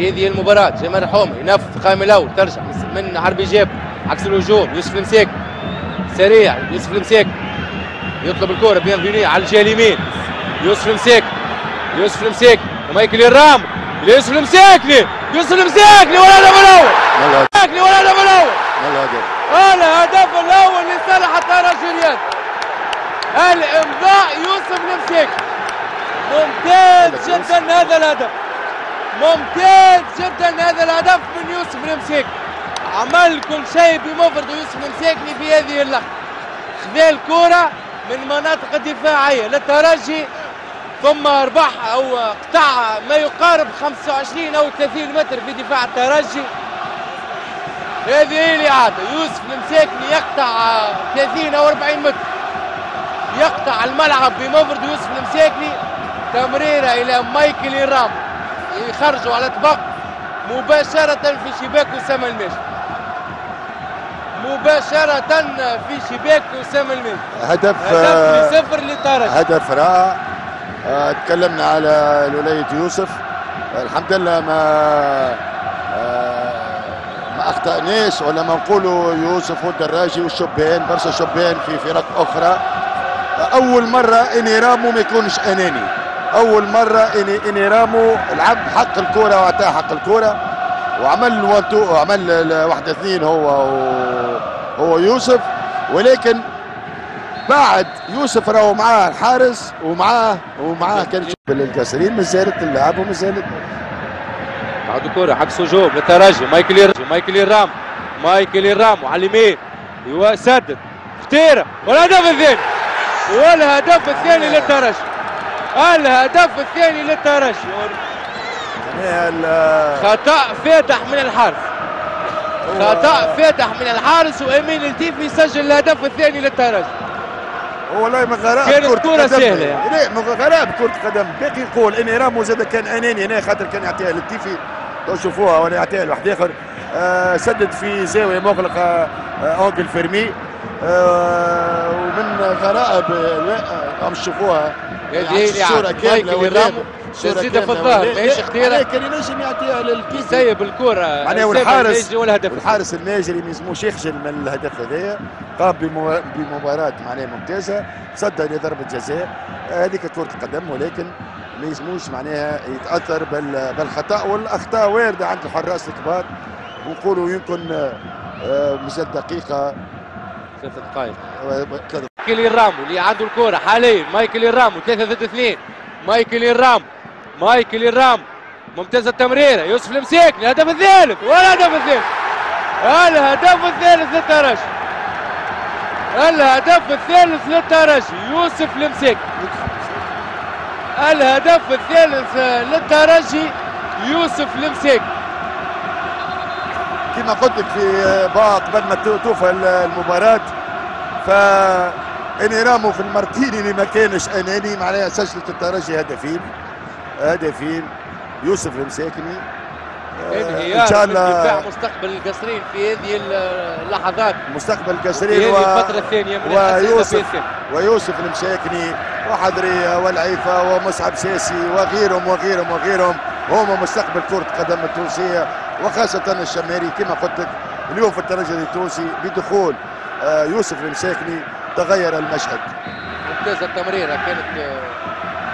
في هذه المباراة. جمال حومي ينفذ قائم الأول ترجع من حربي جاب عكس الهجوم يوسف المساك سريع يوسف المساك يطلب الكرة بينفيني على الجهة اليمين. يوسف المساك يوسف المساك ومايكل الرام يوسف المساكني يوسف المساكني ولا هدف الأول. المساكني ولا هدف الأول. الهدف الأول لصالح الترجي الرياضي الإمضاء يوسف المساكني ممتاز جدا هذا الهدف. ممتاز جدا هذا الهدف من يوسف المساكني عمل كل شيء بمفرد يوسف المساكني في هذه اللحظة. خذا الكرة من مناطق الدفاعية للترجي ثم ربح أو قطع ما يقارب 25 أو 30 متر في دفاع الترجي. هذه هي الإعادة. يوسف المساكني يقطع 30 أو 40 متر. يقطع الملعب بمفرد يوسف المساكني تمريرة إلى مايكل الرام يخرجوا على طبق مباشرة في شباك أسامة الماشي مباشرة في شباك أسامة الماشي هدف هدف لصفر للترجي هدف رائع. آه، تكلمنا على الولاية يوسف. الحمد لله ما آه، ما أخطأناش ولا ما نقولوا يوسف والدراجي والشبان برشا شبان في فرق أخرى. أول مرة إني رامو ما يكونش أناني. أول مرة اني إني رامو لعب حق الكرة واعطاه حق الكرة وعمل وانتو وعمل واحد اثنين هو هو يوسف. ولكن بعد يوسف راهو معاه الحارس ومعاه ومعاه كان الكاسرين ما زالت اللعب وما زالت بعد كرة عكس هجوم للترجي مايكل مايكل يرام مايكل يرام وعلى اليمين. يسدد خطيرة والهدف الثاني. والهدف الثاني للترجي الهدف الثاني للترجي خطأ فادح من الحارس. خطأ فادح من الحارس وامين اللطيفي يسجل الهدف الثاني للترجي والله من غرائب كانت كرة سهلة يعني. لا من غرائب كرة قدم. باقي يقول؟ إني رامو زاد كان أناني هنا خاطر كان يعطيها للطيفي تو شوفوها وأنا يعطيها لواحد آخر. آه سدد في زاوية مغلقة آه اونجل فيرمي. ومن غرائب عم تشوفوها هذه الصورة كاملة تسديدة في الظهر ماهيش اختيارها كان ينجم يعطيها للكيس؟ سيب الكرة. معناها والحارس والهدف. والحارس الناجري ما يسموش يخجل من الهدف هذايا قام بمباراة معناها ممتازة. صدى لضربة جزاء. هذيك كرة قدم ولكن ما يسموش معناها يتأثر بالخطأ. والأخطاء واردة عند الحراس الكبار. ونقولوا يمكن مازال دقيقة. ثلاث دقائق مايكل رامو اللي عنده الكرة. حاليا مايكل رامو ثلاثة ضد اثنين. مايكل رام مايكل رام ممتاز التمريره يوسف المسيك الهدف الثالث. والهدف الثالث. الهدف الثالث للترجي الهدف الثالث للترجي يوسف المسيك. الهدف الثالث للترجي يوسف المسيك. كما قلت لك في قبل ما توفى المباراة ف انيرامو في المارتيني اللي ما كانش اناني معناها سجلت الترجي هدفين هدفين يوسف المساكني. انهيار إن شاء الله مستقبل القصرين في هذه اللحظات. مستقبل القصرين هذه الفترة الثانية من ويوسف ويوسف المساكني وحضريه والعيفة ومصعب ساسي وغيرهم وغيرهم وغيرهم. هم مستقبل كرة القدم التونسية. وخاصة الشماري كما قلت لك اليوم في الترجي التونسي بدخول يوسف المساكني تغير المشهد. ممتازة التمريرة كانت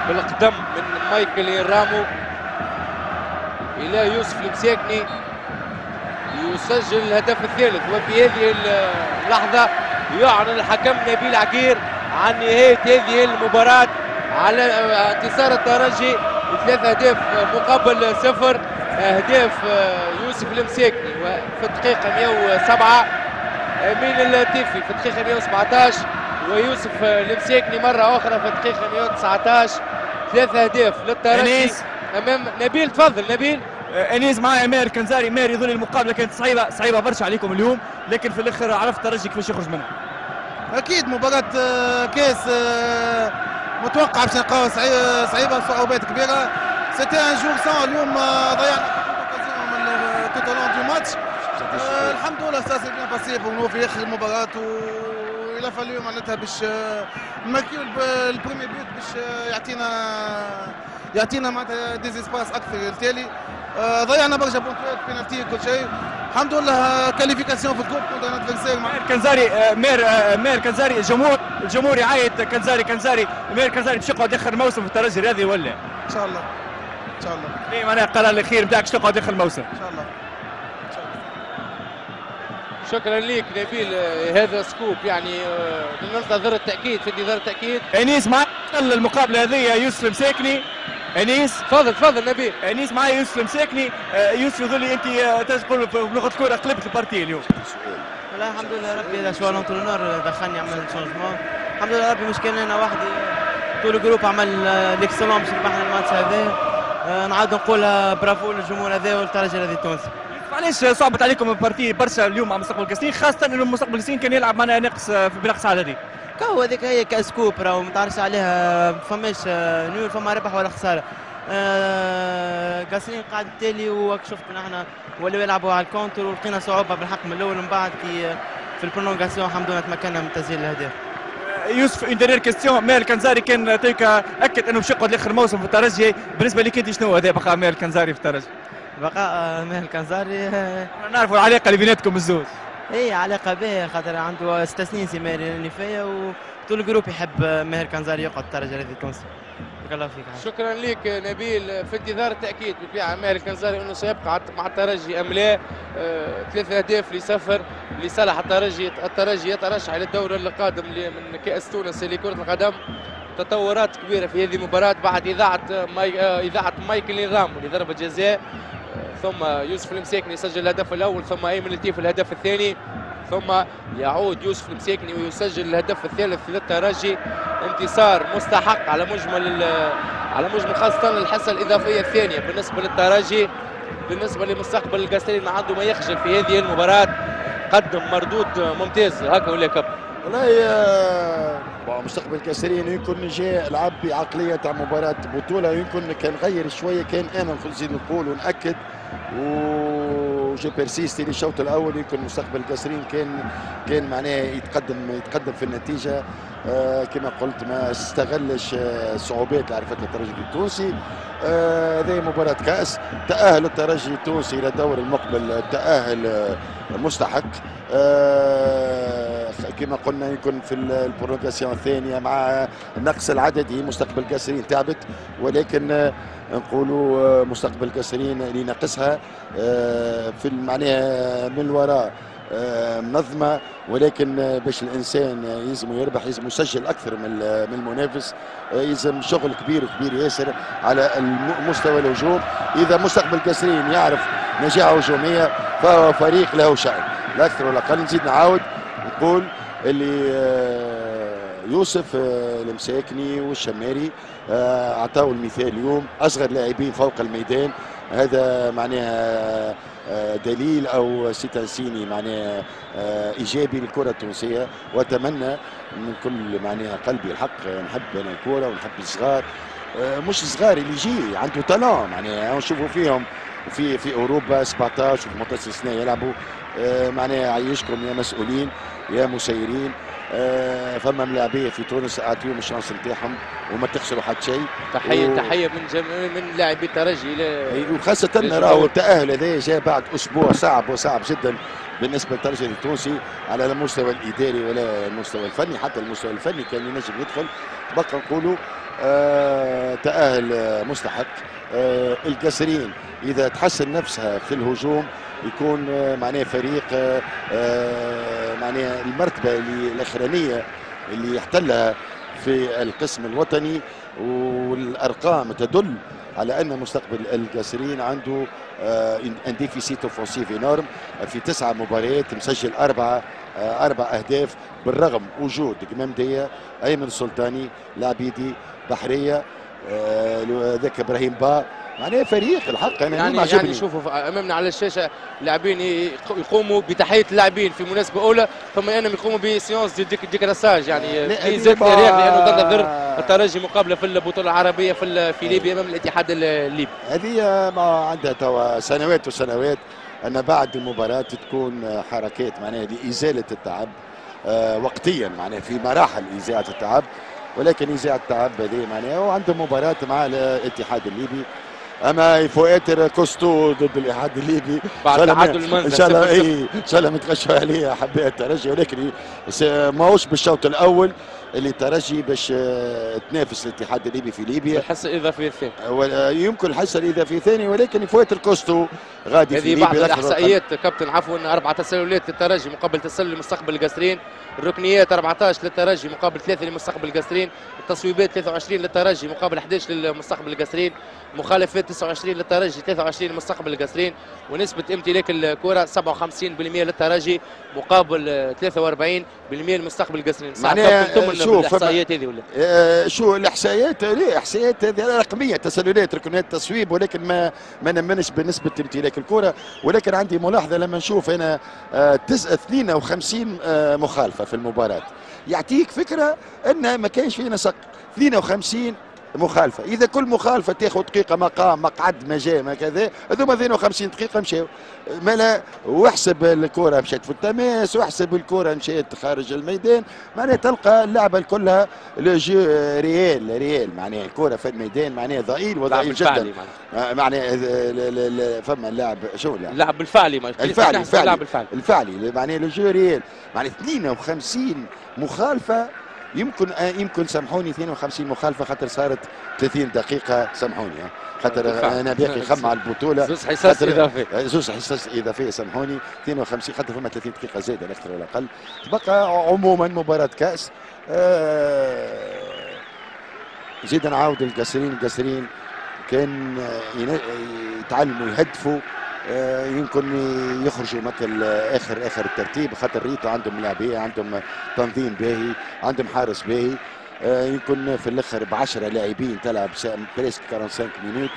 بالقدم من مايكل رامو إلى يوسف المساكني يسجل الهدف الثالث وفي هذه اللحظة يعلن الحكم نبيل عقير عن نهاية هذه المباراة على انتصار الترجي بثلاث أهداف مقابل صفر أهداف يوسف المساكني في الدقيقة 107 أمين اللطيفي في الدقيقة 117 ويوسف المساكني مرة أخرى في الدقيقة 119 ثلاث أهداف للترجي أمام نبيل. تفضل نبيل. أنيس معايا ماهر كنزاري. ماهر يظن المقابلة كانت صعيبة صعيبة برشا عليكم اليوم لكن في الآخر عرفت الترجي كيفاش يخرج منها. أكيد مباراة كأس متوقع باش نلقاو صعيبة صعوبات كبيرة. c'était un jour sans اليوم ضيعنا. tout le match الحمد لله ça s'est bien passé في آخر المباراه و il fallait معناتها باش نماركيو ال premier but باش يعطينا يعطينا معناتها des espaces أكثر. التالي آه، ضيعنا برشا بونتات بينالتي كل شيء. الحمد لله qualification في ال coupe contre adversaire ماهر كنزاري آه، ماهر آه، ماهر كنزاري الجمهور الجمهور يعيط. كنزاري كنزاري ماهر كنزاري باش يقعد آخر موسم في الترجي الرياضي ولا؟ إن شاء الله. إن شاء الله. إيه معناها القرار الأخير نتاعك باش تقعد آخر موسم. إن شاء الله. شكرا لك نبيل آه، هذا scoop يعني آه، ننتظر التأكيد في انتظار التأكيد. إنيس معي المقابلة هذه يوسف المساكني إنيس؟ تفضل تفضل نبيل. إنيس معي يوسف المساكني آه، يوسف يظل أنت تقول بلغه كورة قلبت ال partie اليوم. لا الحمد لله ربي هذا شو l'entraîneur دخلني عمل changement الحمد لله ربي مش كان أنا وحدي طول ال groupe عمل l'essentiel باش ربحنا الماتش هذا. نعاود نقول برافو للجمهور هذا والترجي الرياضي التونسي علاش صعبت عليكم ال partie برشا اليوم مع مستقبل القصرين خاصة إنه مستقبل القصرين كان يلعب معنا ناقص آه، بنقص عددي. كهو هذيك هي كاس coupe راهو ما تعرفش عليها ما فماش آه، نور فما ربح ولا خسارة. آه، قاعد التالي وك شفتوا نحن ولاو يلعبوا على ال contre ولقينا صعوبة بالحق من الأول ومن بعد كي آه، في ال prolongation الحمد لله تمكنا من تسجيل الاهداف يوسف une dernière question ماهر كنزاري كان تيكا أكد أنه باش يقعد لاخر موسم في الترجي. بالنسبة لك أنت شنو هذا بقى ماهر كنزاري في الترجي؟ بقاء آه، ماهر كنزاري آه، نعرفوا العلاقة اللي بيناتكم الزوز اي علاقة به خاطر عنده ست سنين سي ماهر النفايه وطول ال groupe يحب ماهر كنزاري يقعد الترجي الرياضي التونسي بارك الله فيك. شكرا لك نبيل. في انتظار التأكيد بالطبيعه ماهر كنزاري انه سيبقى مع الترجي ام لا آه، ثلاثة اهداف لصفر لصالح الترجي. الترجي يترشح للدور القادم من كأس تونس لكرة القدم. تطورات كبيرة في هذه المباراة بعد إضاعة ماي... آه، إضاعة مايكل إينرامو لضربة جزاء. ثم يوسف المساكني يسجل الهدف الأول ثم أيمن لطيف الهدف الثاني ثم يعود يوسف المساكني ويسجل الهدف الثالث للترجي انتصار مستحق على مجمل على مجمل خاصة الحصة الإضافية الثانية بالنسبة للترجي بالنسبة لمستقبل القاسري ما عنده ما يخجل في هذه المباراة. قدم مردود ممتاز هكا ولا كب؟ والله آه، مستقبل كاسرين يمكن جاء لعب بعقلية تاع مباراة بطولة يمكن كان غير شوية كان أنا نزيد نقول ونأكد. و je persiste للشوط الأول يمكن مستقبل القصرين كان كان معناه يتقدم يتقدم في النتيجة. آه كما قلت ما استغلش آه، صعوبات اللي عرفتها الترجي التونسي. آه، هذه مباراة كأس. تأهل الترجي التونسي إلى الدور المقبل تأهل آه، مستحق. آه، كما قلنا يكون في ال- ال prolongation الثانية مع النقص العددي مستقبل القصرين تعبت ولكن آه، نقولوا آه، مستقبل كاسرين اللي ناقصها آه، في معناها من الوراء آه، منظمة ولكن آه، باش الإنسان يلزم يربح يلزم يسجل أكثر من من المنافس آه، يلزم شغل كبير كبير ياسر على مستوى الهجوم. إذا مستقبل كاسرين يعرف نجاعة هجومية فهو فريق له شأن. لا أكثر ولا أقل. نزيد نعاود. نقول اللي آه، يوسف آه، المساكني والشماري آه، أعطاه المثال اليوم. أصغر لاعبين فوق الميدان. هذا معناها دليل أو ستانسيني معناها إيجابي للكرة التونسية. وأتمنى من كل معناها قلبي الحق نحب أنا الكوره ونحب الصغار. مش صغار اللي يجي عنده تالون معناها. نشوفوا فيهم في في أوروبا 17 و 18 سنه يلعبوا. معناها يعيشكم يا مسؤولين. يا مسيرين. آه، فما ملاعبيه في تونس. اعطيهم الشانس نتاعهم وما تخسروا حتى شيء. تحية و- تحية من جم... من لاعبي الترجي ل... للجمهور. راهو التأهل هذا جاء بعد أسبوع صعب وصعب جدا بالنسبة للترجي التونسي على المستوى الإداري ولا المستوى الفني. حتى المستوى الفني كان ينجم يدخل. بقى نقولوا تأهل آه، مستحق. آه القاسرين إذا تحسن نفسها في الهجوم يكون آه معناه فريق آه آه معناه المرتبة الأخرانية اللي يحتلها في القسم الوطني. والأرقام تدل على أن مستقبل القاسرين عنده آه، un déficit offensif énorme في تسعة مباريات مسجل أربعة آه، أربع أهداف بالرغم وجود قمامديه أيمن السلطاني العبيدي بحرية آه، ذاك إبراهيم با. معناه فريق الحق أنا يعني ما يعني عجبني ف- أمامنا على الشاشة لاعبين يق- يقوموا بتحية اللاعبين في مناسبة أولى ثم انهم يقوموا بسيونس دي ديك ديكراساج يعني ما- فريق لأنه تنتظر الترجي مقابلة في البطولة العربية في في ليبيا أمام الاتحاد ال- الليبي. هذه ما عندها توا سنوات وسنوات أن بعد المباراة تكون حركات معناها لازاله التعب آه، وقتيا معناها في مراحل إزالة التعب. ولكن ازاله التعب هذه معناها وعنده مباراة مع الاتحاد الليبي أما يفو اتر كوستو ضد الاتحاد الليبي بعد إن شاء الله ما- تعادل المنزل إن شاء الله. اي إن شاء الله ما تغشوا عليه حبايب الترجي ولكن ماهوش بالشوط الأول اللي الترجي باش آه، تنافس الاتحاد الليبي في ليبيا. الحصه الاضافيه الثانية يمكن الحصه الاضافيه ثاني ولكن يفوت الكوستو غادي في هذه ليبيا. بعض الأكثر والأقل. الإحصائيات كابتن عفوا أربع تسللات للترجي مقابل تسلل لمستقبل القصرين الركنيات 14 للترجي مقابل 3 لمستقبل القصرين التصويبات 23 للترجي مقابل 11 لمستقبل القصرين مخالفات 29 للترجي 23 لمستقبل القصرين ونسبة امتلاك الكرة 57% للترجي مقابل آه، 43% لمستقبل القصرين معناها، شوف، بالاحصائيات هذه ولا؟ آه، شو الإحصائيات لا إحصائيات هذه رقمية تسللات ركنيات تصويب ولكن ما ما نمنش بنسبة امتلاك الكرة. ولكن عندي ملاحظة لما نشوف أنا آه، تس- 52 آه، مخالفة في المباراة. يعطيك فكرة ان ما كانش في نسق 52 مخالفة. إذا كل مخالفة تاخذ دقيقة مقام مقعد ما جاء ما كذا هذوما 52 دقيقة مشاو. مالا واحسب الكرة مشات في التماس واحسب الكرة مشات خارج الميدان. معناها تلقى اللعبه كلها لو جو ريال ريال معناها الكرة في الميدان معناها ضئيل وضئيل الفعلي جدا معناها. آه، فما اللاعب شو اللاعب اللعب الفعلي. الفعلي الفعلي. الفعلي. معناها لو جو ريال. معناها 52 مخالفة يمكن آه، يمكن سامحوني 52 مخالفة خاطر صارت 30 دقيقة. سامحوني آه، خاطر بالفعل. أنا باقي خم على البطولة. زوز حصص خاطر- إضافي. زوز حصص اضافيه سامحوني. 52 خاطر فما 30 دقيقة زايدة لا أكثر ولا أقل تبقى عموما مباراة كأس. آه، زيد نعاود القاسرين القاسرين كان آه، يتعلموا يهدفوا. آه، يمكن يخرجوا مثل اخر آخر الترتيب. خاطر ريتو عندهم لاعبيه عندهم تنظيم باهي عندهم حارس باهي. آه، يمكن في الأخر ب 10 لاعبين تلعب presque 45 minutes.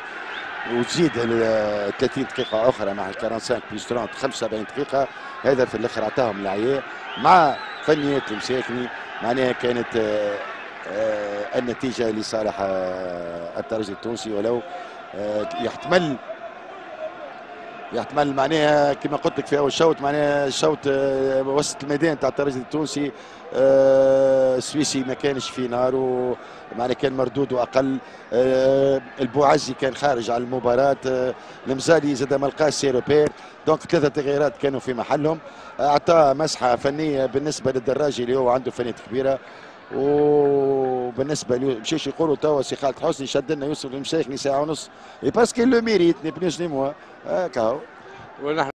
وتزيد ال 30 دقيقة أخرى مع ال 45 plus 30 75 دقيقة. هذا في الآخر أعطاهم العياء مع فنيات المساكني معناها كانت آه، آه، النتيجة لصالح آه، الترجي التونسي ولو آه، يحتمل يحتمل معناها كما قلت لك في أول شوط معناها الشوط آه، وسط الميدان تاع الترجي التونسي آه، السويسي ما كانش في نار ومعناها كان مردوده أقل آه، البوعزي كان خارج على المباراة المزالي زاد ما لقاش ses repères donc ثلاثة تغييرات كانوا في محلهم. أعطى مسحة فنية بالنسبة للدراجي اللي هو عنده فنيات كبيرة. وبالنسبة له مشيش يقولوا توا سي خالد حسني شد لنا يوسف المساكني ساعه ونص parce qu'il le mérite ni plus ni moins هكا هو ونحن